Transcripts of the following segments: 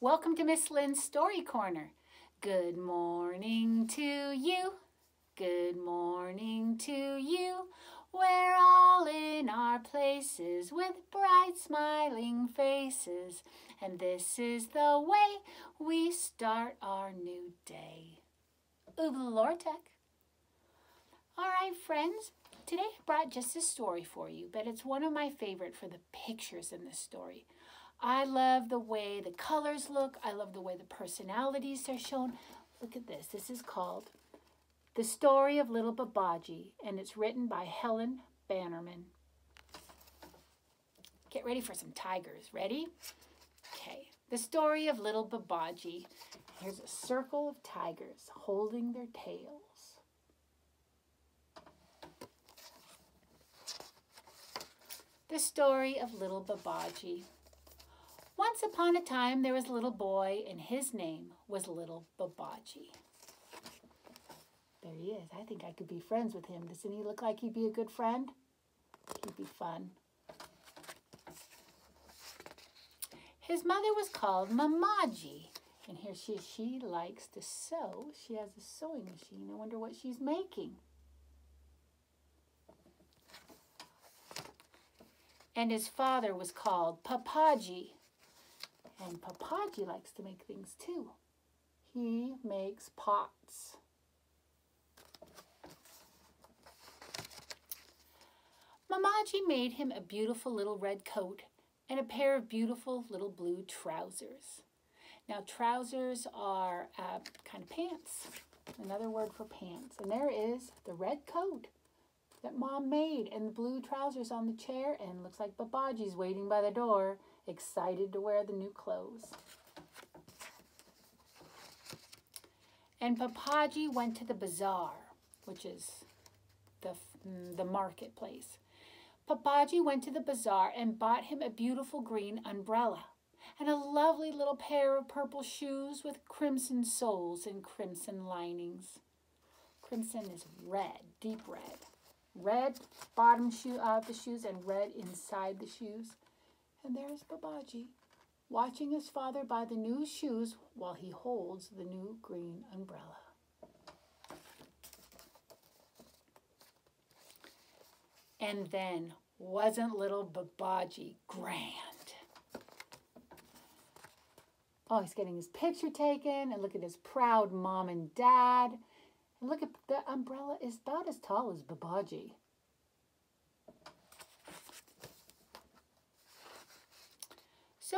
Welcome to Miss Lynn's Story Corner. Good morning to you. Good morning to you. We're all in our places with bright smiling faces. And this is the way we start our new day. Lortek. All right, friends. Today I brought just a story for you, but it's one of my favorite for the pictures in the story. I love the way the colors look. I love the way the personalities are shown. Look at this. This is called The Story of Little Babaji, and it's written by Helen Bannerman. Get ready for some tigers. Ready? Okay. The Story of Little Babaji. Here's a circle of tigers holding their tails. The Story of Little Babaji. Once upon a time, there was a little boy, and his name was Little Babaji. There he is. I think I could be friends with him. Doesn't he look like he'd be a good friend? He'd be fun. His mother was called Mamaji. And here she is. She likes to sew. She has a sewing machine. I wonder what she's making. And his father was called Papaji. And Papaji likes to make things too. He makes pots. Mamaji made him a beautiful little red coat and a pair of beautiful little blue trousers. Now trousers are uh, kind of pants, another word for pants. And there is the red coat that mom made and the blue trousers on the chair and looks like Babaji's waiting by the door excited to wear the new clothes. And Papaji went to the bazaar, which is the, mm, the marketplace. Papaji went to the bazaar and bought him a beautiful green umbrella and a lovely little pair of purple shoes with crimson soles and crimson linings. Crimson is red, deep red. Red bottom shoe of the shoes and red inside the shoes. And there's Babaji, watching his father buy the new shoes while he holds the new green umbrella. And then, wasn't little Babaji grand? Oh, he's getting his picture taken, and look at his proud mom and dad. And look at the umbrella is about as tall as Babaji.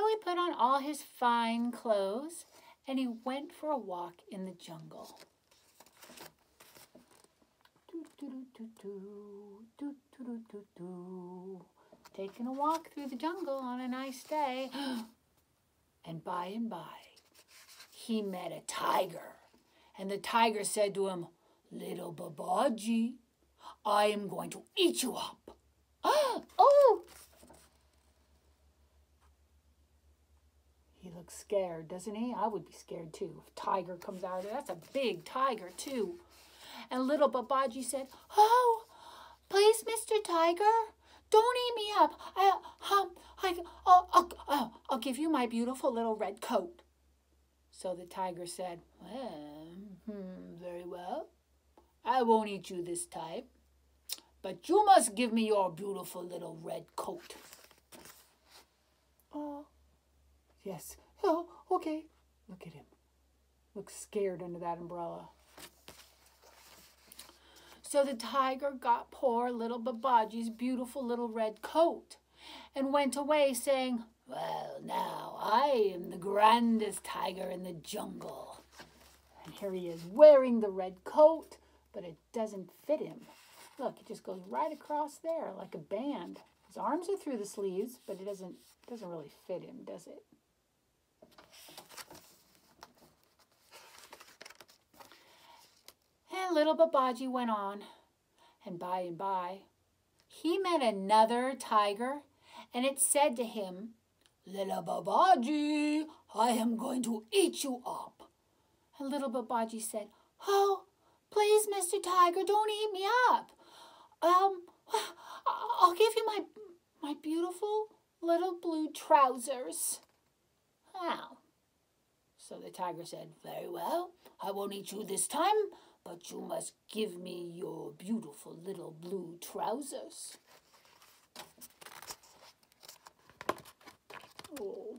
So he put on all his fine clothes and he went for a walk in the jungle. Taking a walk through the jungle on a nice day. and by and by, he met a tiger. And the tiger said to him, Little Babaji, I am going to eat you up. oh, He looks scared, doesn't he? I would be scared too. If tiger comes out of there, that's a big tiger too. And little Babaji said, Oh, please, Mr. Tiger, don't eat me up. I, um, I, I'll, I'll, I'll, I'll give you my beautiful little red coat. So the tiger said, Well, hmm, very well. I won't eat you this time, but you must give me your beautiful little red coat. Oh, Yes. Oh, okay. Look at him. Looks scared under that umbrella. So the tiger got poor little Babaji's beautiful little red coat and went away saying, Well, now I am the grandest tiger in the jungle. And here he is wearing the red coat, but it doesn't fit him. Look, it just goes right across there like a band. His arms are through the sleeves, but it doesn't doesn't really fit him, does it? Little Babaji went on, and by and by, he met another tiger, and it said to him, Little Babaji, I am going to eat you up. And little Babaji said, Oh, please, Mr. Tiger, don't eat me up. Um, I'll give you my, my beautiful little blue trousers. Oh. So the tiger said, Very well, I won't eat you this time, but you must give me your beautiful little blue trousers. Oh.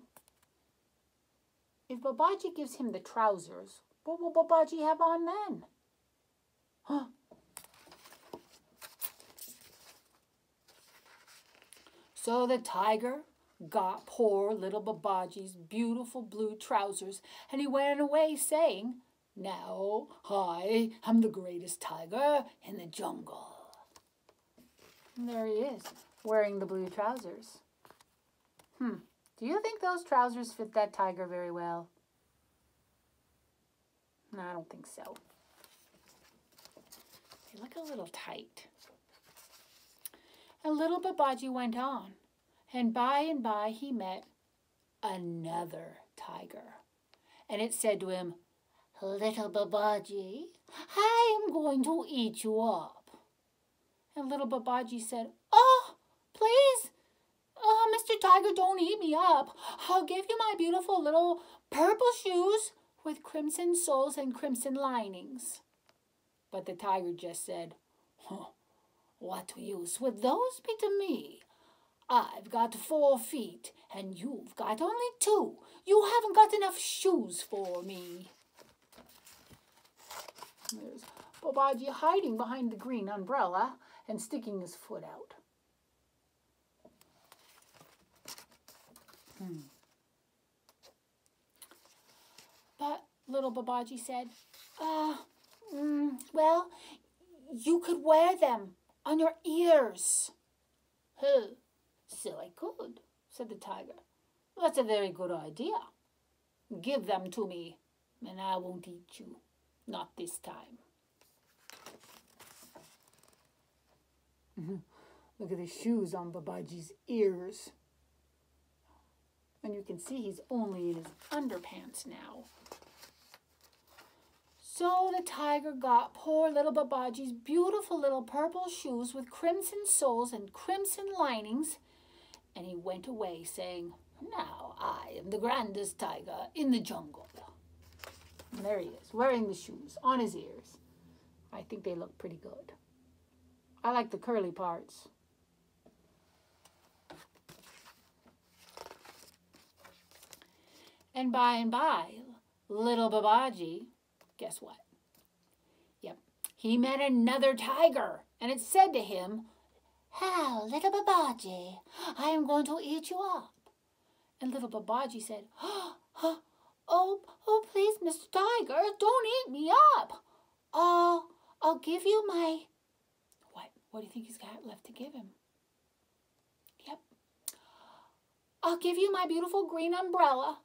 If Babaji gives him the trousers, what will Babaji have on then? Huh? So the tiger got poor little Babaji's beautiful blue trousers and he went away saying, Now I am the greatest tiger in the jungle. And there he is, wearing the blue trousers. Hmm, do you think those trousers fit that tiger very well? No, I don't think so. They look a little tight. And little Babaji went on, and by and by he met another tiger. And it said to him, Little Babaji, I am going to eat you up. And little Babaji said, Oh, please, uh, oh, Mr. Tiger, don't eat me up. I'll give you my beautiful little purple shoes with crimson soles and crimson linings. But the tiger just said, huh, What use would those be to me? I've got four feet, and you've got only two. You haven't got enough shoes for me. There's Babaji hiding behind the green umbrella and sticking his foot out. Hmm. But little Babaji said, uh, mm, well, you could wear them on your ears. Huh, so I could, said the tiger. That's a very good idea. Give them to me, and I won't eat you. Not this time. Mm-hmm. Look at the shoes on Babaji's ears. And you can see he's only in his underpants now. So the tiger got poor little Babaji's beautiful little purple shoes with crimson soles and crimson linings, and he went away saying, Now I am the grandest tiger in the jungle. And there he is, wearing the shoes on his ears. I think they look pretty good. I like the curly parts. And by and by, little Babaji, guess what? Yep, he met another tiger, and it said to him, How, little Babaji, I am going to eat you up. And little Babaji said, Oh, oh, oh oh, please, Mr. Tiger, don't eat me up. Oh, I'll give you my... What? What do you think he's got left to give him? Yep. I'll give you my beautiful green umbrella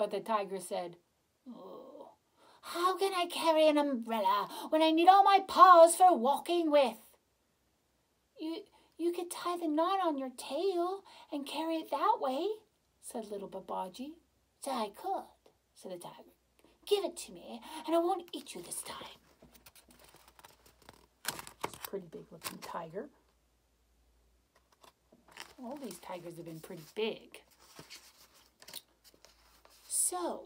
but the tiger said, oh, How can I carry an umbrella when I need all my paws for walking with? You, you could tie the knot on your tail and carry it that way, said little Babaji. So I could, said the tiger. Give it to me, and I won't eat you this time. It's a pretty big looking tiger. All these tigers have been pretty big. So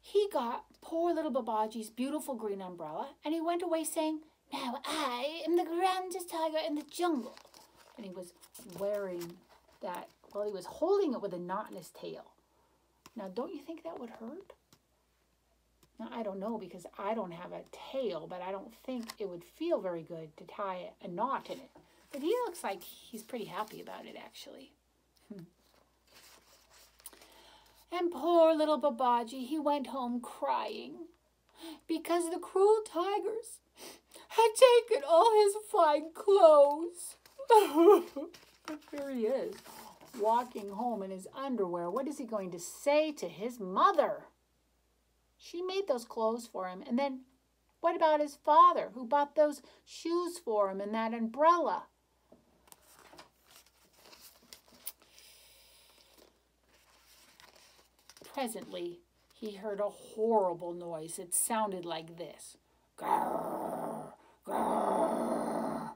he got poor little Babaji's beautiful green umbrella and he went away saying, Now I am the grandest tiger in the jungle. And he was wearing that, well, he was holding it with a knot in his tail. Now, don't you think that would hurt? Now, I don't know because I don't have a tail, but I don't think it would feel very good to tie a knot in it. But he looks like he's pretty happy about it, actually. Hmm. And poor little Babaji, he went home crying because the cruel tigers had taken all his fine clothes. Here he is, walking home in his underwear. What is he going to say to his mother? She made those clothes for him. And then what about his father who bought those shoes for him and that umbrella? Presently, he heard a horrible noise. It sounded like this. Grrr, grrr.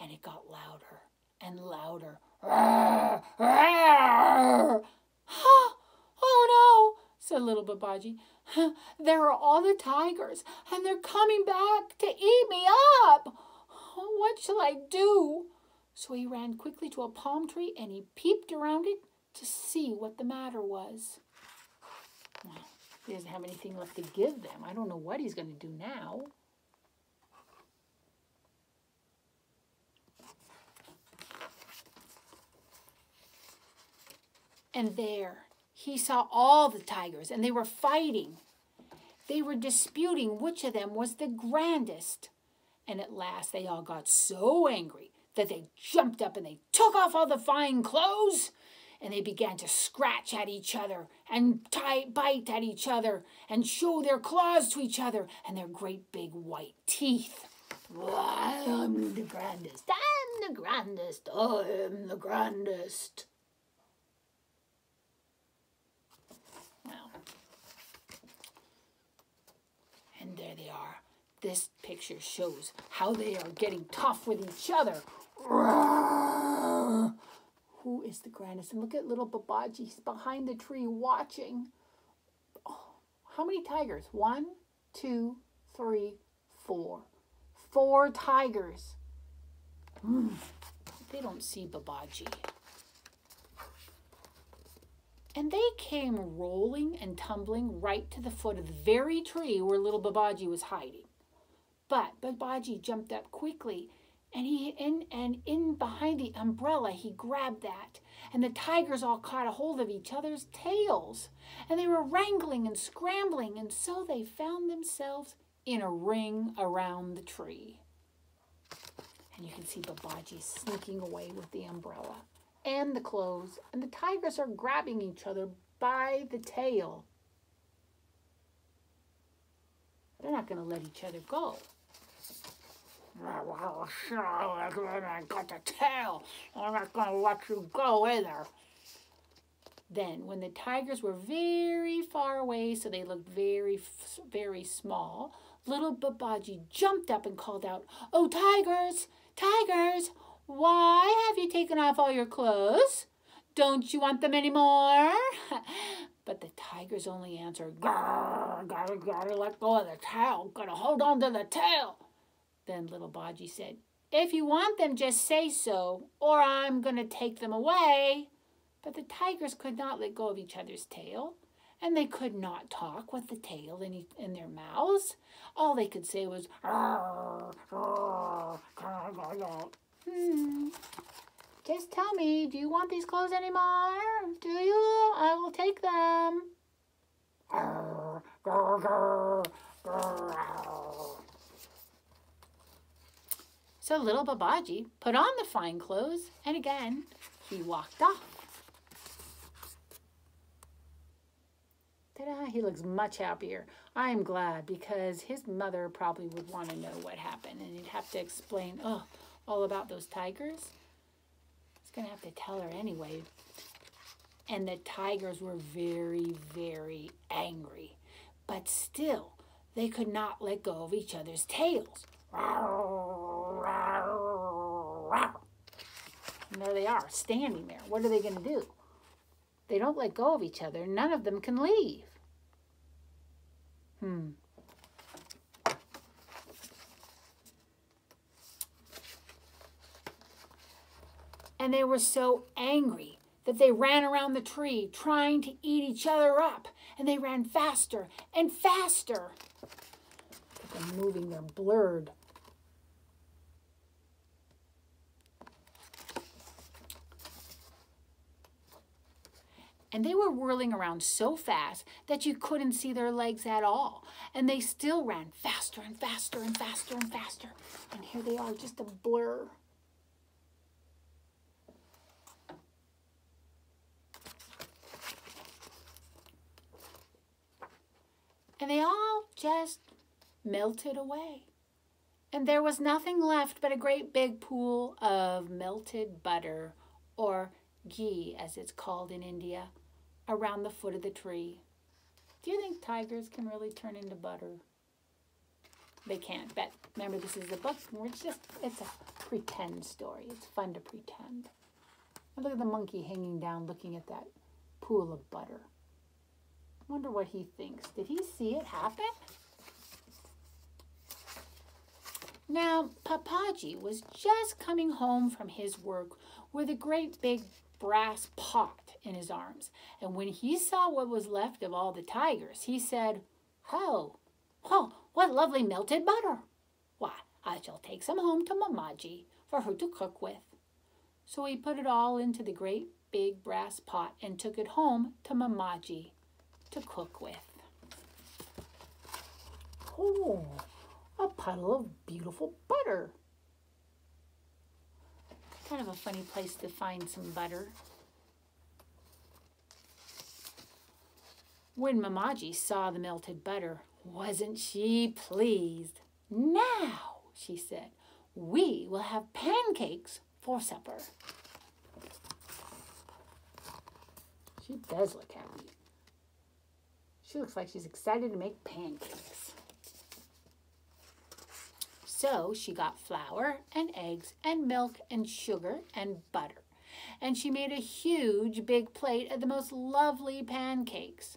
And it got louder and louder. Oh said little Babaji. There are all the tigers, and they're coming back to eat me up. What shall I do? So he ran quickly to a palm tree and he peeped around it to see what the matter was. Well, he doesn't have anything left to give them. I don't know what he's going to do now. And there he saw all the tigers, and they were fighting. They were disputing which of them was the grandest. And at last they all got so angry that they jumped up and they took off all the fine clothes and they began to scratch at each other and tie, bite at each other and show their claws to each other and their great big white teeth. I'm the grandest, I'm the grandest, I'm the grandest. Well, and there they are. This picture shows how they are getting tough with each other. Who is the grandest? And look at little Babaji. He's behind the tree watching. Oh, how many tigers? One, two, three, four. Four tigers. Mm. They don't see Babaji. And they came rolling and tumbling right to the foot of the very tree where little Babaji was hiding. But Babaji jumped up quickly and he in and in behind the umbrella he grabbed that. And the tigers all caught a hold of each other's tails. And they were wrangling and scrambling and so they found themselves in a ring around the tree. And you can see babaji sneaking away with the umbrella and the clothes and the tigers are grabbing each other by the tail they're not going to let each other go I got the tail. I'm not going to let you go either. Then, when the tigers were very far away, so they looked very, very small, little Babaji jumped up and called out, Oh, tigers, tigers, why have you taken off all your clothes? Don't you want them anymore? but the tigers only answered, Grr, gotta, gotta let go of the tail, gotta hold on to the tail. Then little Baji said, If you want them, just say so, or I'm going to take them away. But the tigers could not let go of each other's tail, and they could not talk with the tail in, in their mouths. All they could say was, hmm. Just tell me, do you want these clothes anymore? Do you? I will take them. So little Babaji put on the fine clothes and again he walked off. Ta-da, he looks much happier. I am glad because his mother probably would want to know what happened and he'd have to explain oh, all about those tigers. He's going to have to tell her anyway. And the tigers were very, very angry. But still, they could not let go of each other's tails. And there they are, standing there. What are they going to do? They don't let go of each other. None of them can leave. Hmm. And they were so angry that they ran around the tree trying to eat each other up. And they ran faster and faster. They're moving, they're blurred. and they were whirling around so fast that you couldn't see their legs at all. And they still ran faster and faster and faster and faster. And here they are, just a blur. And they all just melted away. And there was nothing left but a great big pool of melted butter or ghee, as it's called in India, around the foot of the tree. Do you think tigers can really turn into butter? They can't, but remember this is a book. It's just, it's a pretend story. It's fun to pretend. Look at the monkey hanging down looking at that pool of butter. Wonder what he thinks. Did he see it happen? Now, Papaji was just coming home from his work with a great big brass pot in his arms. And when he saw what was left of all the tigers, he said, Oh, oh, what lovely melted butter. Why, I shall take some home to Mamaji for her to cook with. So he put it all into the great big brass pot and took it home to Mamaji to cook with. Oh, a puddle of beautiful butter. Kind of a funny place to find some butter. When Mamaji saw the melted butter, wasn't she pleased? Now, she said, we will have pancakes for supper. She does look happy. She looks like she's excited to make pancakes. So she got flour and eggs and milk and sugar and butter. And she made a huge big plate of the most lovely pancakes.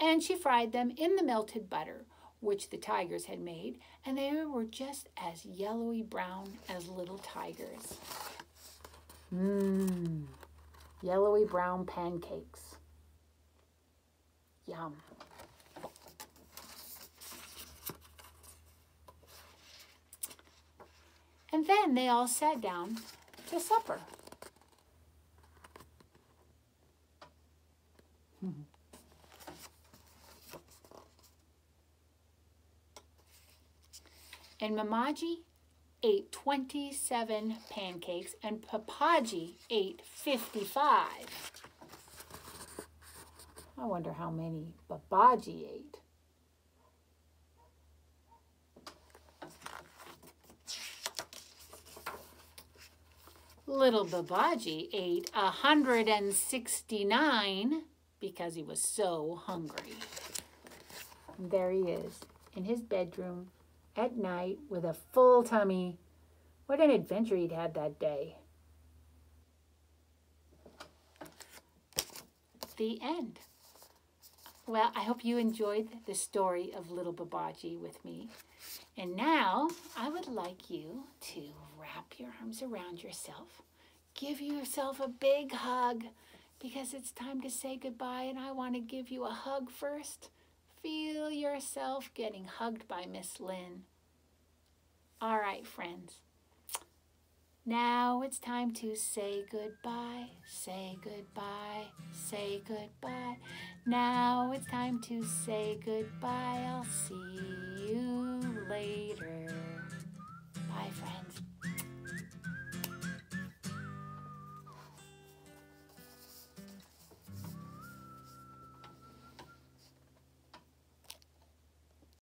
And she fried them in the melted butter, which the tigers had made, and they were just as yellowy brown as little tigers. Mmm, yellowy brown pancakes. Yum. And then they all sat down to supper. and Mamaji ate 27 pancakes and Papaji ate 55. I wonder how many Babaji ate. Little Babaji ate 169 because he was so hungry. And there he is in his bedroom at night with a full tummy. What an adventure he'd had that day. The end. Well, I hope you enjoyed the story of Little Babaji with me. And now I would like you to wrap your arms around yourself. Give yourself a big hug because it's time to say goodbye and I want to give you a hug first. Feel yourself getting hugged by Miss Lynn. All right, friends. Now it's time to say goodbye, say goodbye, say goodbye. Now it's time to say goodbye. I'll see you later. Bye, friends.